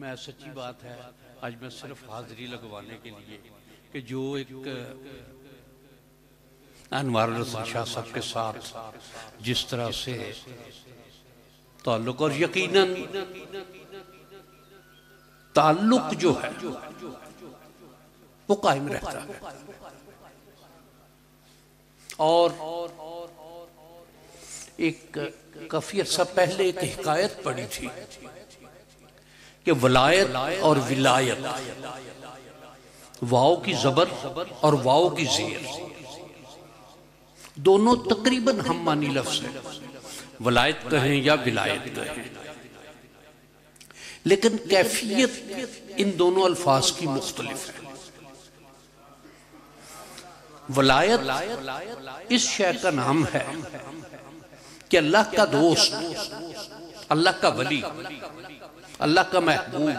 मैं सच्ची बात है आज मैं सिर्फ हाजिरी लगवाने के लिए कि जो एक अनवार रसूल शाह साहब के साथ जिस तरह से ताल्लुक और यकीनन। ताल्लुक जो है, वो कायम रहता है। और एक काफ़ी अर्सा पहले एक हिकायत पड़ी थी कि वलायत और विलायत, वाओ की जबर और वाओ की जेर, दोनों तकरीबन हम मानी लफ्ज है। वलायत कहें या विलायत कहें। लेकिन कैफियत इन दोनों अल्फाज की मुख्तलिफ़ है। वलायत इस शय का नाम है कि अल्लाह का दोस्त, अल्लाह का वली, अल्लाह का महबूब,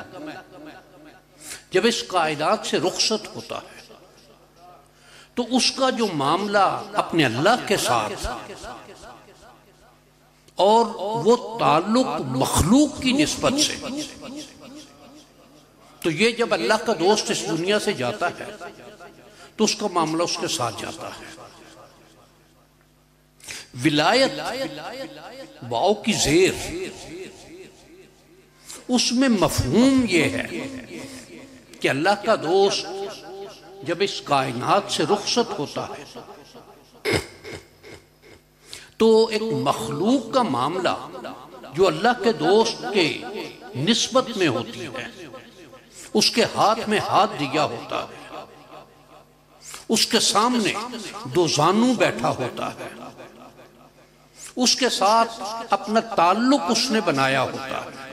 जब इस कायदात से रुखसत होता है तो उसका जो मामला अपने अल्लाह के साथ और वो ताल्लुक मखलूक की नस्बत से। तो ये जब अल्लाह का दोस्त इस दुनिया से जाता है तो उसका मामला उसके साथ जाता है। विलायत, वाओ की जेर, उसमें मफहूम यह है कि अल्लाह का दोस्त जब इस कायनात से रुखसत होता है तो एक मखलूक का मामला जो अल्लाह के दोस्त के नस्बत में होती है, उसके हाथ में हाथ दिया होता है, उसके सामने दो जानू बैठा होता है, उसके साथ अपना ताल्लुक उसने बनाया होता है,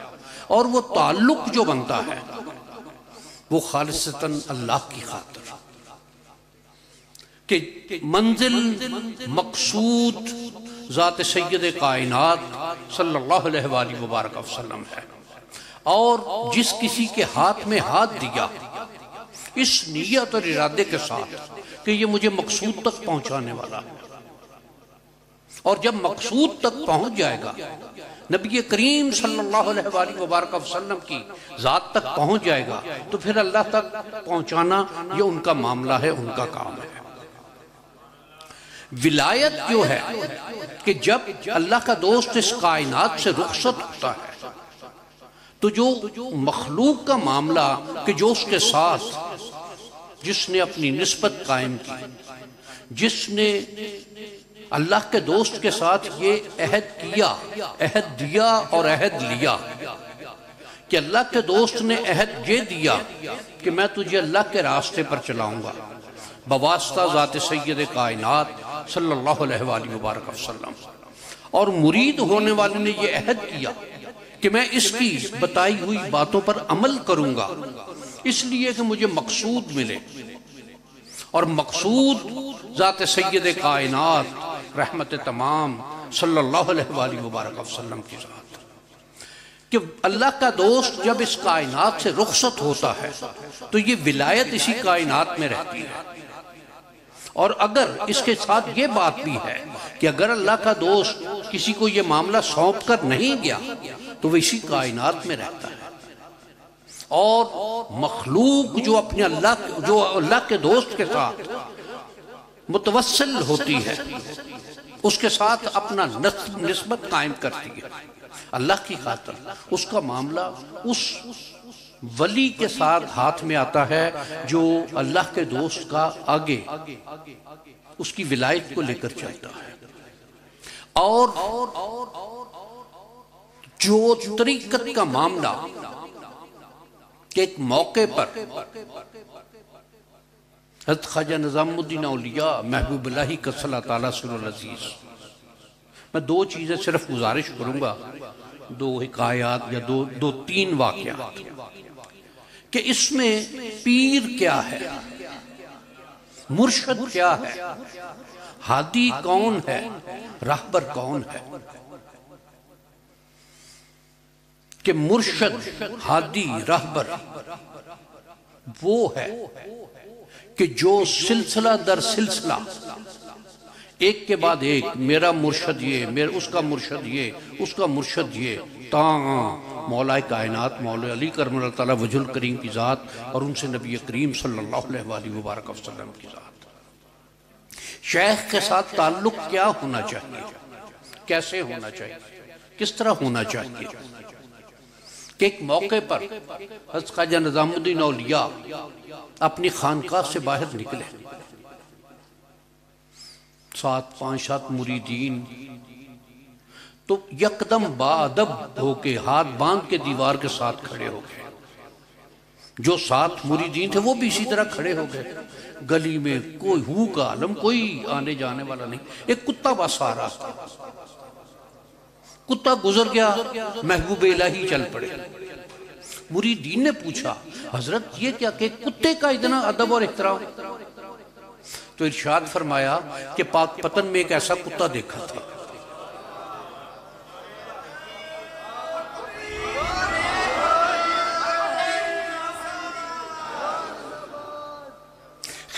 और वो ताल्लुक जो बनता है, वो खालिसतन अल्लाह की खातिर कि मंजिल मकसूद ज़ात सैद सल्लल्लाहु अलैहि मुबारक वसल्लम है। और जिस किसी के हाथ में हाथ दिया, इस नीयत और इरादे के साथ कि ये मुझे मकसूद तक पहुँचाने वाला। है और जब मकसूद तक पहुँच जाएगा, नबी करीम सल्लल्लाहु अलैहि मुबारक वसल्लम की ज़ात तक पहुँच जाएगा तो फिर अल्लाह तक पहुंचाना, ये उनका मामला है, उनका काम है। विलायत जो है कि जब अल्लाह का दोस्त इस कायनात से रुखसत होता है तो जो मखलूक का मामला कि जो उसके साथ जिसने अपनी नस्बत कायम की, जिसने अल्लाह के दोस्त के साथ ये अहद किया, अहद दिया और अहद लिया, कि अल्लाह के दोस्त ने अहद ये दिया कि मैं तुझे अल्लाह के रास्ते पर चलाऊँगा। बवास्ता ज़ात सैद कायनात मुबारक और मुरीद होने वाले ने यह अहद किया कि मैं इसकी बताई हुई बातों पर अमल करूँगा। इसलिए कि मुझे मकसूद मिले। और मकसूद ज़ात सैद कायनात, रहमत तमाम वसल्लम की कि अल्लाह का दोस्त जब इस कायनात से रुखसत होता है तो ये विलायत इसी कायनात में रहती है। और अगर इसके साथ ये बात भी है कि अगर अल्लाह का दोस्त किसी को ये मामला सौंप कर नहीं गया तो वह इसी कायनात में रहता है। और मखलूक जो अपने अल्लाह जो अल्लाह के दोस्त के साथ मुतवसल होती है, उसके साथ अपना नस्बत कायम करती है। अल्लाह की खातर उसका मामला उस वली के साथ हाथ में आता है जो अल्लाह के दोस्त का आगे, उसकी विलायत को लेकर चलता है। और जो तरीकत का मामला के एक मौके पर हज़रत ख्वाजा निज़ामुद्दीन औलिया महबूब अल्लाही कसला ताला अज़ीज़। मैं दो चीज़ें सिर्फ़ गुजारिश करूँगा, दो हिकायात या दो दो तीन वाक्यात। कि इसमें पीर क्या है? मुर्शद क्या है? हादी कौन है? राहबर कौन है? कि मुर्शद, हादी, राहबर, वो है कि जो सिलसिला दर सिलसिला। एक के बाद एक, मेरा मुर्शद ये, मेरा, उसका मुर्शद ये, उसका मुर्शद ये। मौला कायनात मौल अली करम वजुल करीम की ज़ात और उनसे नबी करीम सल्लल्लाहु अलैहि मुबारक वसल्लम की ज़ात। शेख के साथ ताल्लुक क्या होना चाहिए? कैसे होना चाहिए? किस तरह होना चाहिए? कि एक मौके पर हज ख्वाजा निज़ामुद्दीन औलिया अपनी खानका से बाहर निकले। सात, पाँच, सात मुरीदीन तो यकदम बादब होके हाथ बाँध के दीवार के साथ खड़े हो गए। जो सात मुरीदीन थे वो भी इसी तरह खड़े हो गए। गली में कोई हु का आलम, कोई आने जाने वाला नहीं। एक कुत्ता बस आ रहा था कुत्ता गुजर गया, महबूब इलाही चल पड़े। मुरीदीन ने पूछा, हज़रत, ये क्या कि कुत्ते का इतना अदब और एहतराम तो इरशाद फरमाया कि पाक पतन में एक ऐसा कुत्ता देखा था।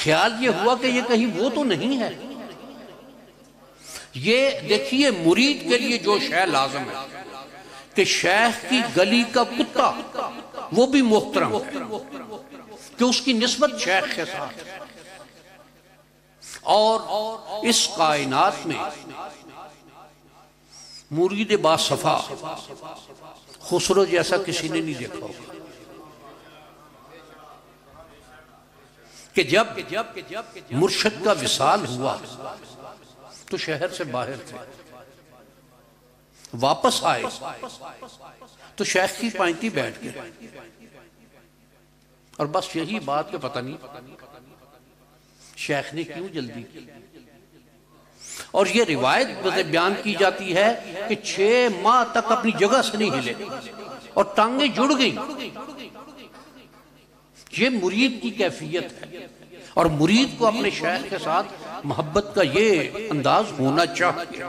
ख्याल ये हुआ कि ये कहीं वो तो नहीं है। ये देखिए, मुरीद के लिए जो शह लाजम है, कि शेख की गली का कुत्ता, वो भी मोहतरम कि उसकी नस्बत शेख के साथ और इस कायनात में मुरीद बासफा खुसरो जैसा किसी ने नहीं देखा होगा। कि जब मुर्शद का विशाल हुआ तो शहर से बाहर थे। वापस आए तो शेख की पाइती बैठ गए और बस यही बात के पता नहीं, शेख ने क्यों जल्दी की? और ये रिवायत बयान की जाती है कि छह माह तक अपनी जगह से नहीं हिले, और टांगे जुड़ गई। ये मुरीद की कैफियत है। और मुरीद को अपने शहर के साथ मोहब्बत का ये अंदाज होना चाहिए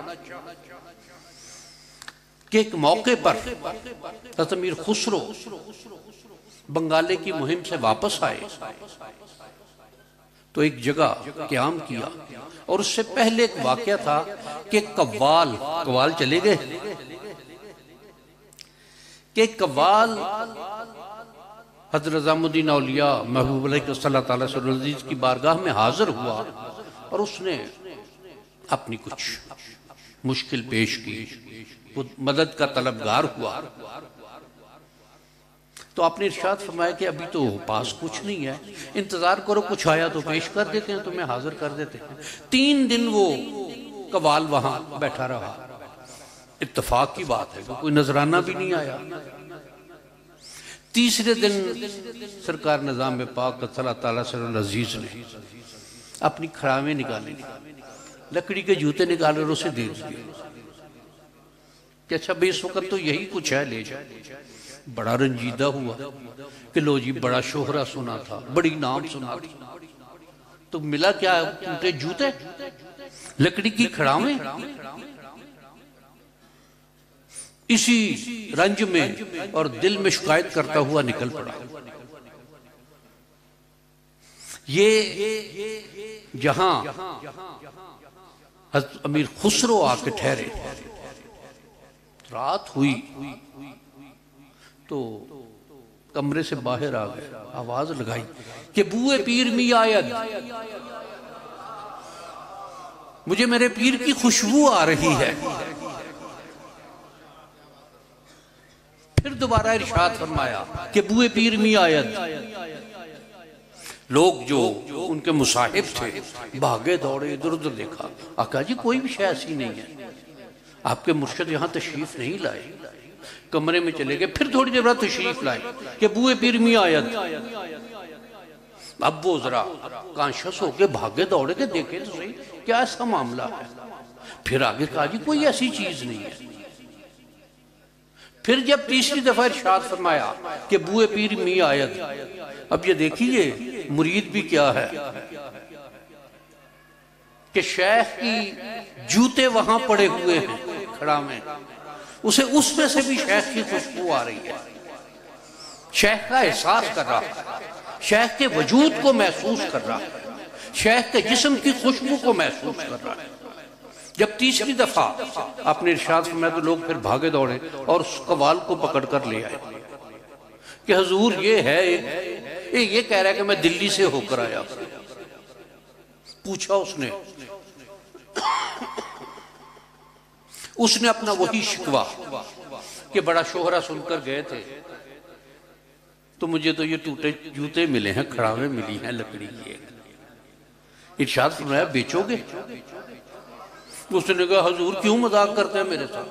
कि एक मौके पर तमीर खुसरो बंगाले की मुहिम से वापस आए तो एक जगह क्याम किया। और उससे पहले एक वाक्य था कि कव्वाल कव्वाल चले गए। कि कव्वाल हज़रत रजामुद्दीन अलिया महबूब तजीज़ की बारगाह में हाजिर हुआ और उसने अपनी कुछ मुश्किल पेश की। मदद का तलबगार हुआ। तो आपने इर्शाद फरमाया कि अभी तो पास कुछ नहीं है। इंतज़ार करो, कुछ आया तो पेश कर देते हैं, तुम्हें हाजिर कर देते हैं। तीन दिन वो कवाल वहाँ बैठा रहा। इत्तेफाक की बात है कोई नजराना भी नहीं आया। तीसरे दिन सरकार निज़ाम पाक अज़ीज़ ने अपनी खरामे निकाली। लकड़ी के जूते निकाल कर उसे दे दिए। कि अच्छा भाई, इस वक्त तो यही कुछ है, ले जाए बड़ा रंजीदा हुआ कि लो जी, बड़ा शोहरा सुना था, बड़ी नाम सुना था। तो मिला क्या, टूटे जूते? लकड़ी की खड़ावे? इसी रंज में और दिल में शिकायत करता हुआ निकल पड़ा। ये जहाँ अमीर खुसरो आके ठहरे। रात हुई तो कमरे से बाहर आ गए। आवाज़ लगाई कि, बुए पीर मी आयद मुझे मेरे पीर की खुशबू आ रही है। दोबारा इरशाद फरमाया कि बुए पीर मी आयत। लोग जो उनके मुसाहिब थे, भागे दौड़े इधर उधर देखा। आका जी, कोई भी शायद ऐसी नहीं है। आपके मुर्शद यहाँ तशरीफ़ नहीं लाए। कमरे में चले गए, फिर थोड़ी देर बाद तशरीफ़ लाए कि बुए पीर मी आयत। अब वो जरा कॉन्शियस होके भागे दौड़े के देखे तो सही। क्या ऐसा मामला है? फिर आगे कहा जी, कोई ऐसी चीज़ नहीं है। फिर जब तीसरी दफ़ा इर्शाद फरमाया कि बुए पीर मी आयत, अब ये देखिए मुरीद भी क्या है। कि शेख की जूते वहाँ पड़े हुए हैं, खड़ा में। उसे उसमें से भी शेख की खुशबू आ रही है। शेख का एहसास कर रहा है शेख के वजूद को महसूस कर रहा है शेख के जिस्म की खुशबू को महसूस कर रहा। है जब तीसरी दफ़ा अपने इर्शाद में तो लोग फिर भागे दौड़े और उस कवाल को पकड़ कर ले आए। कि हजूर ये है ये, ये कह रहा है कि मैं दिल्ली से होकर आया। पूछा उसने। उसने अपना वही शिकवा कि बड़ा शोहरा सुनकर गए थे। तो मुझे तो ये टूटे जूते मिले हैं खड़ावे मिली हैं लकड़ी की इर्शाद सुनाया बेचोगे? उसने कहा हजूर, क्यों मज़ाक करते हैं मेरे साथ?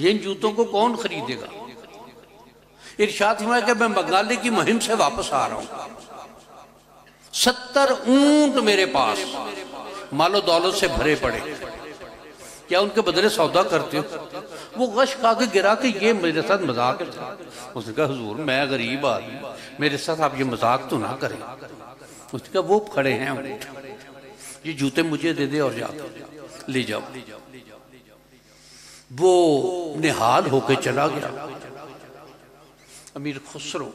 ये इन जूतों को कौन खरीदेगा? इर्शाद फरमाया कि मैं बंगाली की मुहिम से वापस आ रहा हूँ। सत्तर ऊँट मेरे पास मालो दौलत से भरे पड़े। क्या उनके बदले सौदा करते हो? वो गश खा के गिरा के ये मेरे साथ मज़ाक उसने कहा, हजूर, मैं गरीब आदमी। मेरे साथ आप ये मज़ाक तो ना करें। उसने कहा, वो खड़े हैं ये जूते मुझे दे दे और जा ले जाओ। वो निहाल होके चला गया। अमीर खुसरो।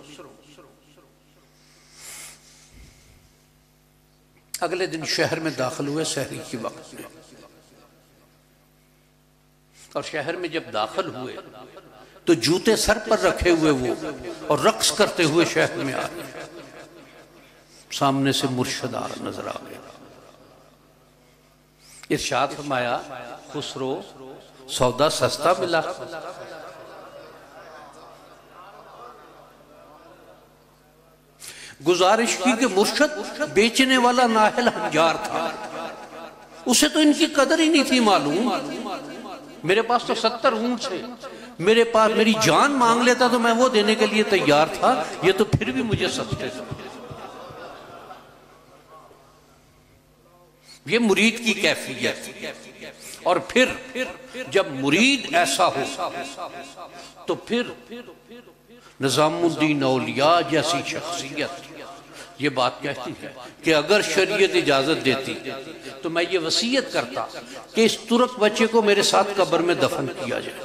अगले दिन शहर में दाखिल हुए शहरी के वक्त में। और शहर में जब दाखिल हुए तो जूते सर पर रखे हुए वो और रक्स करते हुए शहर में आ गए सामने से मुर्शदार नज़र आ गया। इर्शाद फरमाया, खुसरो, सौदा सस्ता मिला। गुजारिश की कि मुर्शद बेचने वाला नाहल हंजार था। उसे तो इनकी कदर ही नहीं थी मालूम। मेरे पास तो सत्तर ऊँट थे मेरे पास मेरी जान मांग लेता तो मैं वो देने के लिए तैयार था। ये तो फिर भी मुझे सस्ते। थे ये मुरीद की कैफियत। और फिर, जब मुरीद ऐसा हो तो फिर निजामुद्दीन औलिया जैसी शख्सियत ये बात कहती है कि अगर शरीयत इजाज़त देती तो मैं ये वसीयत करता कि इस तुरक बच्चे को मेरे साथ कब्र में दफन किया जाए।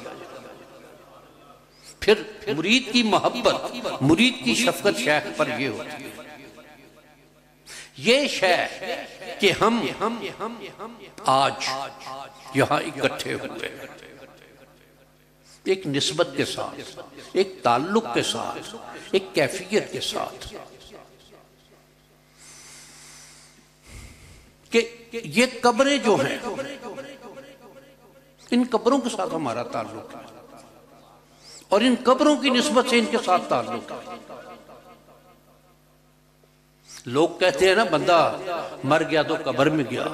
फिर मुरीद की मोहब्बत, मुरीद की शफकत शेख पर ये होती है। ये शह कि हम हम आज यहाँ इकट्ठे हुए एक नस्बत के साथ, एक ताल्लुक के साथ, एक कैफियत के साथ कि ये कब्रें जो हैं, इन कब्रों के साथ हमारा ताल्लुक है। और इन कब्रों की नस्बत से इनके साथ ताल्लुक है। लोग कहते हैं ना, बंदा मर गया तो कब्र में गया।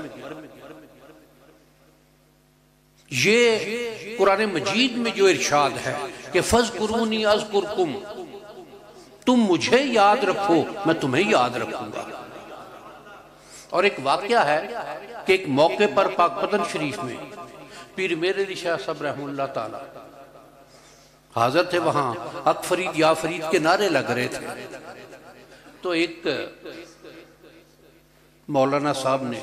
ये कुरान मजीद में जो इरशाद है कि फज कुरूनी अज कुरकुम तुम मुझे याद रखो, मैं तुम्हें याद रखूँगा। और एक वाक्य है कि एक मौके पर पाकपतन शरीफ में, पीर मेरे शाह सब रहमुल्ला ताला, हाजिर थे वहाँ, अक फरीद या फरीद के नारे लग रहे थे। तो एक मौलाना साहब ने,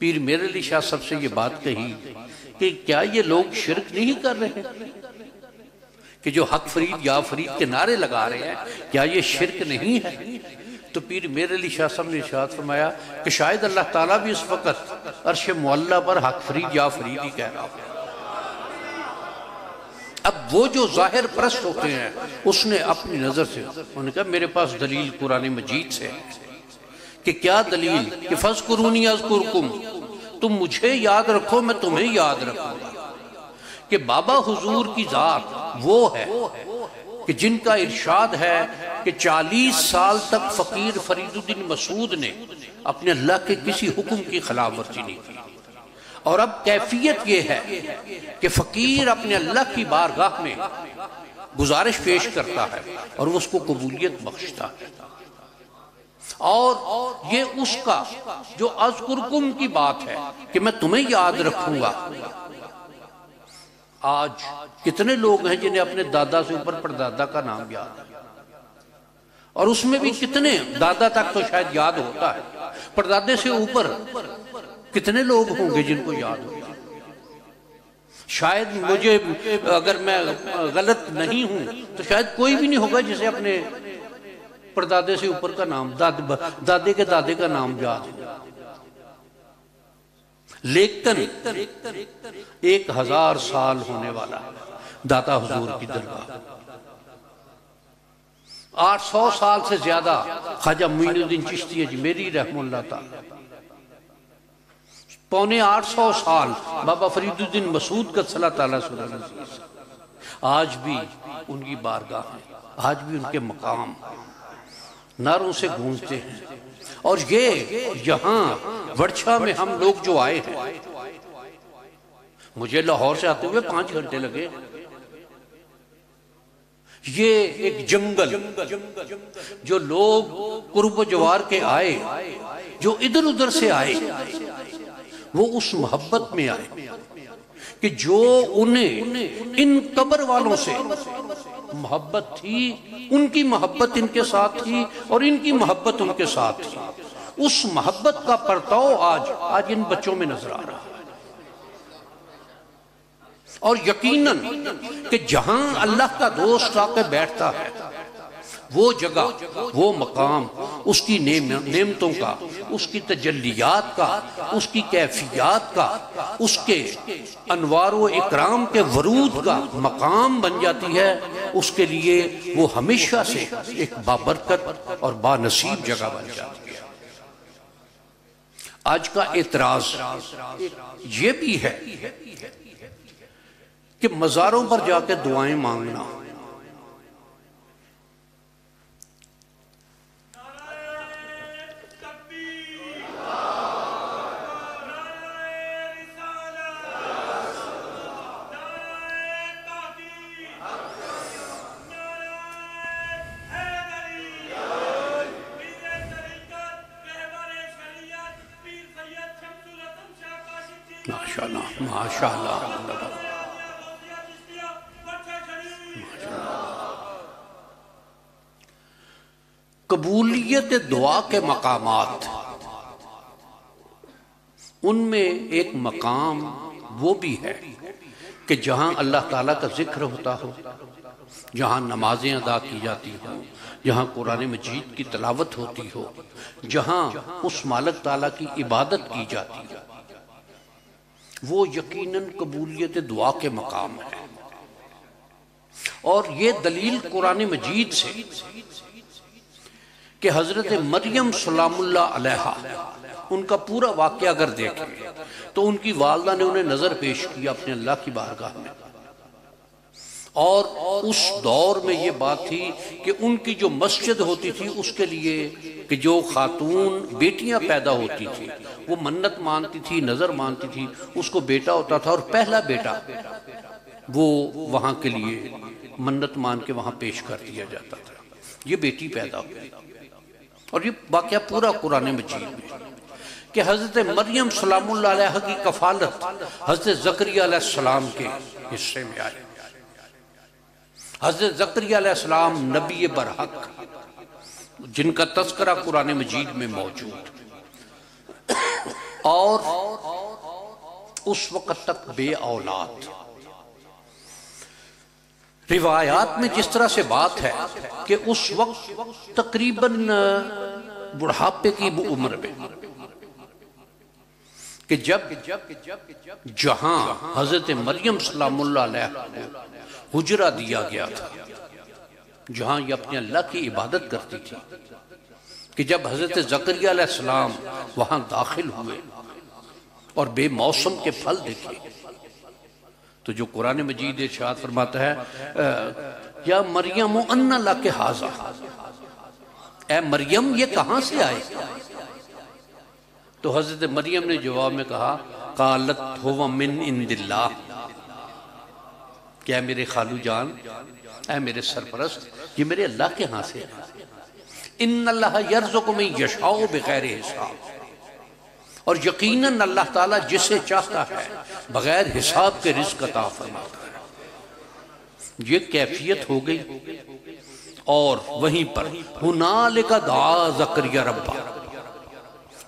पीर मेरे शाह सबसे ये बात कही कि क्या ये लोग शिरक नहीं कर रहे? कि जो हक फरीद, या फरीद के नारे लगा रहे हैं, क्या ये शिरक नहीं है? तो पीर मेरे अली शाह साहब ने इशाद फरमाया कि शायद अल्लाह ताला भी इस वक्त अरश मुल्ला पर हक फरीद, या फरीद ही कह रहा हो। अब वो जो ज़ाहिर प्रस्त होते हैं, उसने अपनी नज़र से, उन्होंने कहा, मेरे पास दलील कुरान मजीद से कि क्या दलील? कि फस कुरूनी कुरकुम तुम मुझे याद रखो, मैं तुम्हें याद रखूँगा। कि बाबा हुजूर की जात वो है कि जिनका इरशाद है कि 40 साल तक फकीर फरीदुद्दीन मसूद ने अपने अल्लाह के किसी हुक्म की खिलाफ वर्जी नहीं की। और अब कैफियत यह है कि फकीर अपने अल्लाह की बारगाह में गुजारिश पेश करता है और उसको कबूलियत बख्शता है। और ये उसका जो अजकुरकुम की बात है कि मैं तुम्हें याद रखूँगा। आज कितने लोग हैं जिन्हें अपने दादा से ऊपर परदादा का नाम याद है। और उसमें भी कितने दादा तक तो शायद याद होता है। परदादे से ऊपर कितने लोग होंगे जिनको याद होगा शायद मुझे अगर मैं गलत नहीं हूँ तो शायद कोई भी नहीं होगा जिसे अपने परदादे से ऊपर का नाम दाद, दादे के दादे का नाम याद लेकिन एक हज़ार साल होने वाला दाता हुजूर की दरगाह। आठ सौ साल से ज़्यादा ख्वाजा मोइनुद्दीन चिश्ती जी अजमेरी रहमुल्ला पौने आठ सौ साल बाबा फरीदुद्दीन मसूद का सला ताला आज भी उनकी बारगाह है, आज भी उनके मकाम नारों से गूंजते हैं। और ये यहाँ वर्षा में हम लोग जो आए हैं, मुझे लाहौर से आते हुए पाँच घंटे लगे। ये एक जंगल जो लोग कुर्ब जवार के आए, जो इधर उधर से आए वो उस मोहब्बत में आए कि जो उन्हें, इन कब्र वालों से मोहब्बत थी, उनकी मोहब्बत इनके साथ थी और इनकी मोहब्बत उनके साथ थी। उस मोहब्बत का परताव आज आज इन बच्चों में नज़र आ रहा है। और यकीनन कि जहाँ अल्लाह का दोस्त आकर बैठता है वो जगह, वो मकाम, उसकी नेम नेमतों का, उसकी तजलियात का, उसकी कैफियात का, उसके अनवार इकराम के वरूद का मकाम बन जाती है। उसके लिए वो हमेशा से एक बाबरकत और बानसीब जगह बन जाती है। आज का एतराज़ ये भी है कि मज़ारों पर जाकर दुआएँ मांगना माशाल्लाह। कबूलियत दुआ के मकामात। उनमें एक मकाम वो भी है कि जहाँ अल्लाह ताला का ज़िक्र होता हो, जहाँ नमाजें अदा की जाती हो, जहाँ कुरान मजीद की तलावत होती हो, जहाँ उस मालक ताला की इबादत की जाती है। वो यकीनन कबूलियत दुआ के मकाम है। और ये दलील कुरान मजीद से कि हज़रत मरियम सलामुल्ला उनका पूरा वाक्य अगर देखें तो उनकी वालदा ने उन्हें नज़र पेश किया अपने अल्लाह की बारगाह में। और उस दौर में ये बात थी कि उनकी जो मस्जिद होती थी उसके लिए कि जो खातून बेटियाँ पैदा होती थी, वो मन्नत मानती थी, नज़र मानती थी, उसको बेटा होता था और पहला बेटा वो वहाँ के लिए मन्नत मान के वहाँ पेश कर दिया जाता था। ये बेटी पैदा हुई। और ये वाक्य पूरा कुरान मजीद में कि हज़रत मरियम सलाम की कफालत हज़रत जकरिया सलाम के हिस्से में आए हज़रत जकरिया सलाम नबी बरहक जिनका तस्करा कुरान मजीद में मौजूद। और उस वक्त तक बे औलाद रिवायात में जिस तरह से बात है कि उस वक्त तकरीबन, बुढ़ापे की उम्र में, कि जब जहाँ हज़रत मरियम सलाम हुजरा दिया गया था, जहाँ ये अपने अल्लाह की इबादत करती थी, कि जब हज़रत जकरियालाम वहाँ दाखिल हुए और बेमौसम के फल देखे तो जो कुरान मजीद इर्शाद फरमाता है या मरियम अन्ना ला के हाजा। ए मरियम, ये कहाँ से आए? तो हज़रत मरियम ने जवाब में कहा, कालत हो मिन इन दिल्ला क्या मेरे खालू जान ए मेरे सरपरस्त, ये मेरे अल्लाह के यहाँ से इन अल्लाह यर्ज को मैं यशाओ बगैर हिसाब। और यकीनन अल्लाह ताला जिसे चाहता है, बगैर हिसाब के रिस्क अता फरमाता है। ये कैफियत हो गई। और वहीं पर हुनाल का दा जकरिया रब्बा।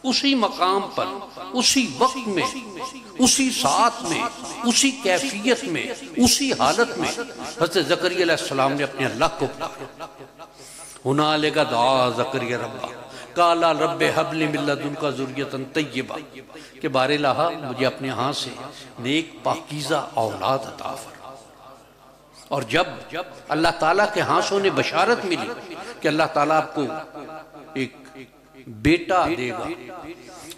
उसी मकाम पर, उसी वक्त में, उसी साथ में, उसी कैफियत में, उसी हालत में हज़रत ने अपने अल्लाह को दा जकरिया रब्बा, काला रब मिल्लुनका जुरियतन तय्यबा, के बारे मुझे अपने हाथ से नेक पाकिजा औलाद और जब जब अल्लाह ताला के हाथों ने बशारत मिली कि अल्लाह ताला आपको एक बेटा देगा।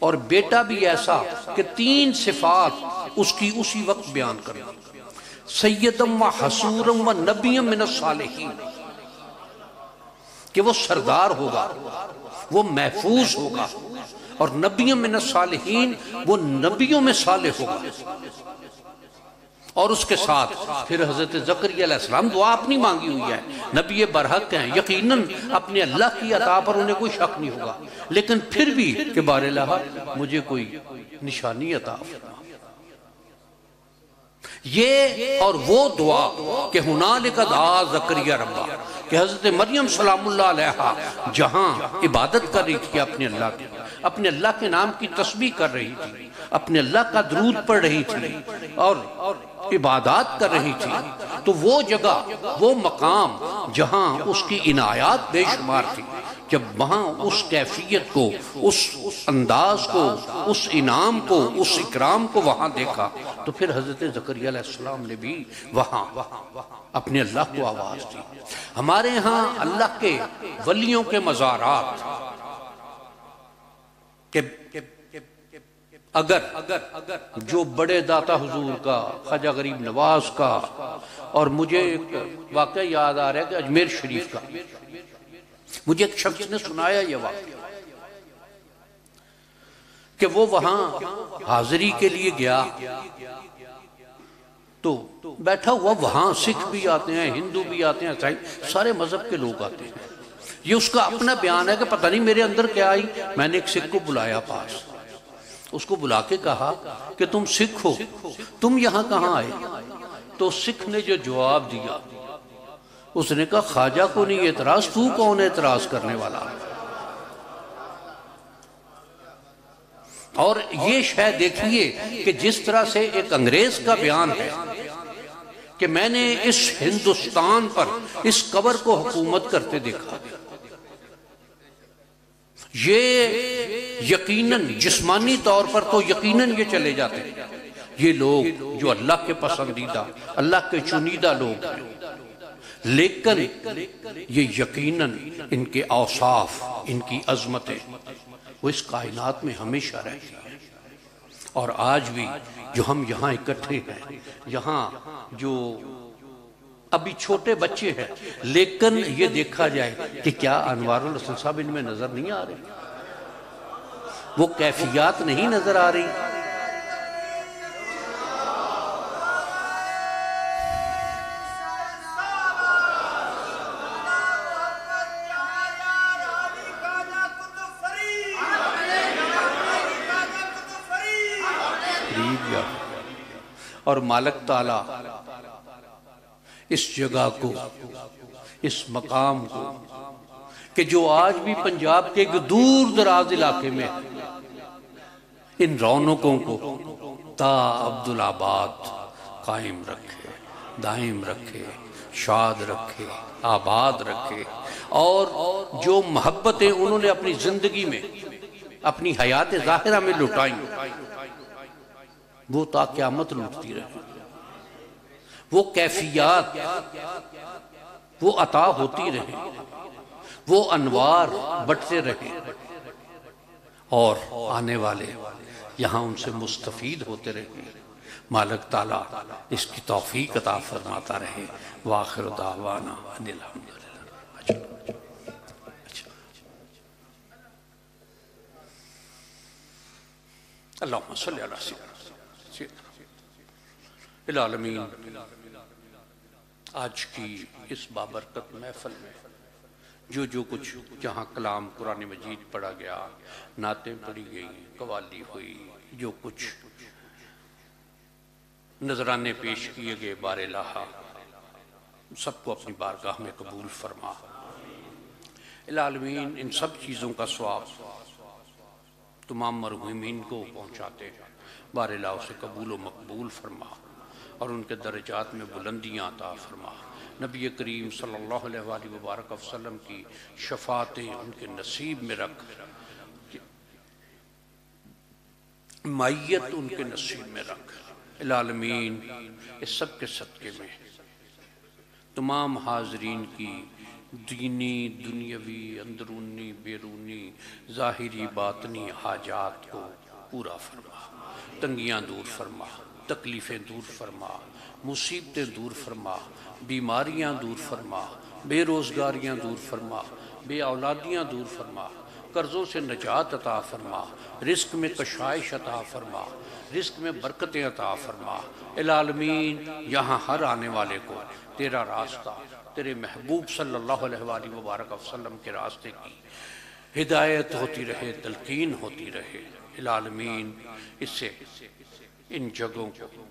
और बेटा भी ऐसा कि तीन सिफात उसकी उसी वक्त बयान कर सैयदम व हसूरम व नबीम मिन सालहीन। कि वो सरदार होगा, वो महफूज होगा, और नबियों में न सालहीन, वो नबियों में साले होगा। और उसके साथ फिर हज़रत जकरियाम दुआ अपनी मांगी हुई है। नबी बरहक हैं, यकीनन अपने अल्लाह की अता पर उन्हें कोई शक नहीं होगा। लेकिन फिर भी के बारे लहा, मुझे कोई निशानी अता ये और वो दुआ कि हुनाल का दा जकरिया हज़रत मरियम सलाम जहाँ इबादत कर रही थी अपने अल्लाह की, अपने अल्लाह के नाम की तस्वीर कर रही थी, अपने अल्लाह का दरूद पढ़ रही थी, और इबादत कर रही थी तो वो जगह, वो मकाम जहाँ उसकी इनायात बेशुमार थी। जब वहाँ उस कैफियत को, उस अंदाज को, उस इनाम को, उस इकराम को वहाँ देखा तो फिर हज़रत जकरियाम ने भी वहाँ, अपने अल्लाह को आवाज़ दी। हमारे यहाँ अल्लाह के वलियों के मज़ारात, के अगर अगर अगर जो बड़े दाता हुजूर का, ख्वाजा गरीब नवाज़ का, और मुझे एक वाक़ याद आ रहा है कि अजमेर शरीफ का। मुझे एक शख्स ने सुनाया ये वाक्य कि वो वहाँ हाजिरी के लिए गया। तो बैठा हुआ वहाँ सिख भी आते हैं, हिंदू भी आते हैं ईसाई सारे मज़हब के लोग आते हैं। ये उसका अपना बयान है कि पता नहीं मेरे अंदर क्या आई। मैंने एक सिख को बुलाया पास। उसको बुला के कहा कि तुम सिख हो, तुम यहाँ कहाँ आए? तो सिख ने जो जवाब दिया, उसने कहा, ख्वाजा को नहीं एतराज़, तू कौन एतराज़ करने वाला? और ये शायद देखिए कि जिस तरह से एक अंग्रेज़ का बयान है कि मैंने इस हिंदुस्तान पर, इस कबर को हुकूमत करते देखा। ये यकीनन जिस्मानी तौर पर तो यकीनन ये चले जाते हैं। ये लोग जो अल्लाह के पसंदीदा, अल्लाह के चुनीदा लोग हैं। लेकिन ये यकीनन इनके औसाफ, इनकी अजमतें, वो इस कायनात में हमेशा रहती है। और आज भी जो हम यहाँ इकट्ठे हैं, यहाँ जो अभी छोटे बच्चे हैं। लेकिन ये देखा जाए कि क्या अनवारुल हसन साहब इनमें नज़र नहीं आ रही। वो कैफियत नहीं नज़र आ रही। और मालक ताला इस जगह को, इस मकाम को, कि जो आज भी पंजाब के एक दूर दराज इलाके में इन रौनकों को ता अब्दुलाबाद कायम रखे, दायम रखे, शाद रखे, आबाद रखे, और जो मोहब्बतें उन्होंने अपनी ज़िंदगी में, अपनी हयात जाहिरा में लुटाई, वो ता क्यामत लूटती रहे। वो कैफियत वो अता होती रहे वो अनवार बटते रहे और आने वाले यहाँ उनसे मुस्तफ़ीद होते रहे मालक ताला इसकी तोफ़ी अता फरमाता रहे वाखिर दावाना अल्लाह आलमीन आज की इस बाबरकत महफल में जो जो कुछ जहाँ कलाम कुरान मजीद पढ़ा गया, नातें पढ़ी गई, कवाली हुई, जो कुछ नजराने पेश किए गए बारे लाहा, सबको अपनी बारगाह में कबूल फरमा। आलमीन, इन सब चीज़ों का स्वाब तमाम मरहूमिन को पहुँचाते हैं बारला उसे कबूल मकबूल फरमा। और उनके दर्जात में बुलंदियाँ अता फरमा। नबी करीम सल्लल्लाहु अलैहि मुबारक वसल्लम की शफातें उनके नसीब में रख। माइत उनके नसीब में रख। इलालमीन इस सब के सदक़े में। तमाम हाजरीन की दीनी, दुनियावी, अंदरूनी, बैरूनी, ज़ाहिरी, बातनी हाजात को पूरा फरमा। तंगियाँ दूर फरमा। तकलीफ़ें दूर फरमा, मुसीबतें दूर फरमा, बीमारियाँ दूर फरमा, बेरोज़गारियाँ दूर फरमा बे औलादियाँ दूर फरमा, कर्ज़ों से नजात अता फरमा, रिस्क में कशाइश अता फरमा, रिस्क में बरकतें अता फरमा। इलालमीन यहाँ हर आने वाले को तेरा रास्ता, तेरे महबूब सल्लल्लाहु अलैहि मुबारक वसल्लम के रास्ते की हिदायत होती रहे, तलकीन होती रहे। इलालमीन इससे इन जगहों को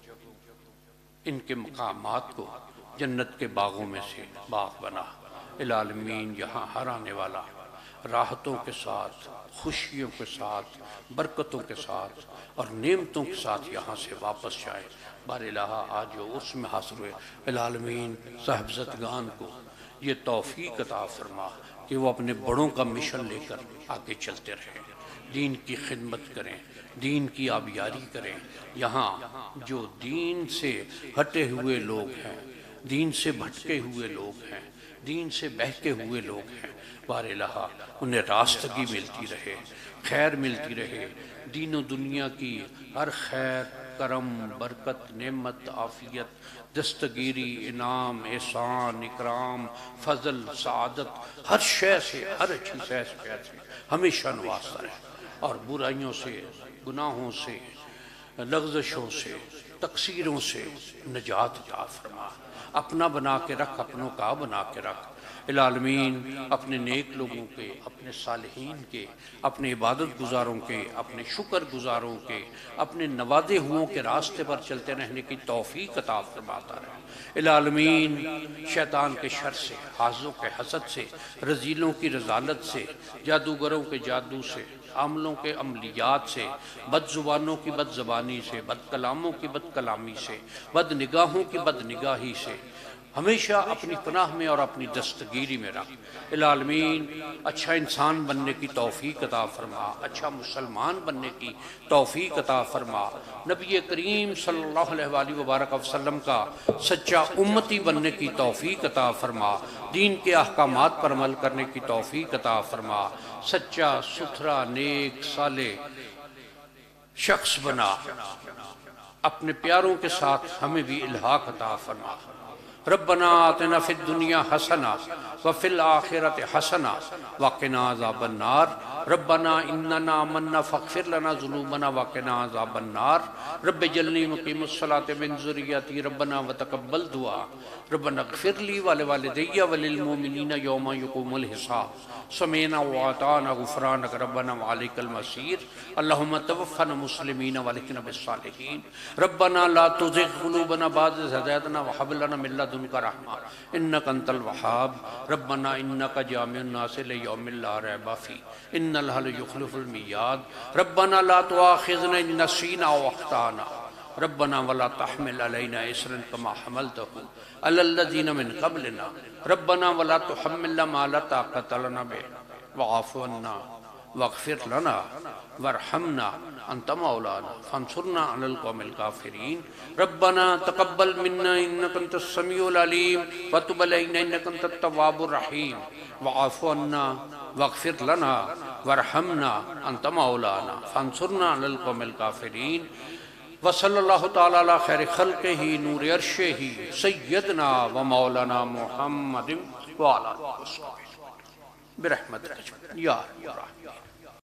इनके मकामात को जन्नत के बागों में से बाग बना। इलालमीन यहाँ हर आने वाला, राहतों के साथ, खुशियों के साथ, बरकतों के साथ और नेमतों के साथ यहाँ से वापस जाए। बार आज जो उसमें हासिल हुए। इलालमीन साहबजदगान को ये तोफ़ी अता फरमा कि वो अपने बड़ों का मिशन लेकर आगे चलते रहें। दीन की खिदमत करें। दीन की आबियारी करें। यहाँ जो दीन से हटे हुए लोग हैं, दीन से भटके हुए लोग हैं, दीन से बहके हुए लोग हैं बार लहा उन्हें रास्तगी मिलती रहे, खैर मिलती रहे। दीन दुनिया की हर खैर, करम, बरकत, नेमत, आफियत, दस्तगिरी, इनाम, एहसान, इकराम, फजल, सादत, हर शय से, हर अच्छी शय से, हमेशा नवाजता रहे और बुराइयों से गुनाहों से लफ्जशों से, तकसीरों से निजात ता फरमा। अपना बना के रख, अपनों का बना के रख। इलालमीन अपने नेक लोगों के, अपने सालहीन के, अपने इबादत गुजारों के, अपने शुक्र गुजारों के, अपने नवादे हुओं के रास्ते पर चलते रहने की तोफ़ी कताब फरमाता रहे। इलालमीन शैतान के शर से, हाजों के हसद से, रजीलों की रजालत से, जादूगरों के जादू से अमलों के अमलियात से बद जुबानों की बद जबानी से बद कलामों की बद कलामी से बद निगाहों की बद निगाही से। हमेशा अपनी पनाह में और अपनी दस्तगीरी में रख। इलालमीन अच्छा इंसान बनने की तोफ़ी कता फरमा अच्छा मुसलमान बनने की तोफ़ी कता फरमा। नबी करीम अलैहि वबारक वसल्लम का सच्चा उम्मती बनने की तोफ़ी कता फरमा। दीन के अहकाम पर अमल करने की तोफ़ी कता फरमा। सच्चा, सुथरा, नेक, साले शख्स बना। अपने प्यारों के साथ हमें भी इल्हा कता फरमा। रबना फिर दुनिया हसना वफिल आखिरत हसना वाकना ज़ाबन्नार रबना इन्ना मन्ना फ़िर लना जुनूबना वाकना ज़ाबन्नार रब जलनी मुकीमसलात मंजुरियाती रबना व तकबल दुआ। रबना फ़िरली वाले वाले दैया वलिलमोमिनीन यौम यकुमुल हिसाब। समेना वाताना गुफरान रबना वालिकल मसीर। अल्लाहुम्मा तवफ़ना मुस्लिमीन वालिकना बिस्सालिहीन। रबना ला तुज़िग़ क़ुलूबना बाद हदायतना व हब लना मिन रहमा। इन्नका अंतल वहाब। रबना इन्नका जामिउन नास लियौमिल ला रैब फ़ी। इन्नल हल युखलिफुल ला तो आखिजन नसीना वख्ताना रबना वला तहमिल अलैना इसरन कमा हमल हमलतहु। अलल्लज़ीना मिन कबलना। रबना वला तो मा ला ताक़त लना बि। वअफ़ु वग़फ़िर लना। वरहमना। अंत मौलाना फंसुरना अलल कौमिल काफिरीन रब्बना तकब्बल मिन्ना इन्नका अंतस समीउल अलीम व तुब अलैना इन्नका अंतत तव्वाबुर रहीम वअफ़ु अन्ना वग़फ़िर लना वरहमना अंत मौलाना फंसुरना अलल कौमिल काफिरीन वसल्लल्लाहु ताला अला खैर खल्क ही नूर अर्श ही सैयदना व मौलाना मुहम्मद व अला बिरहमत या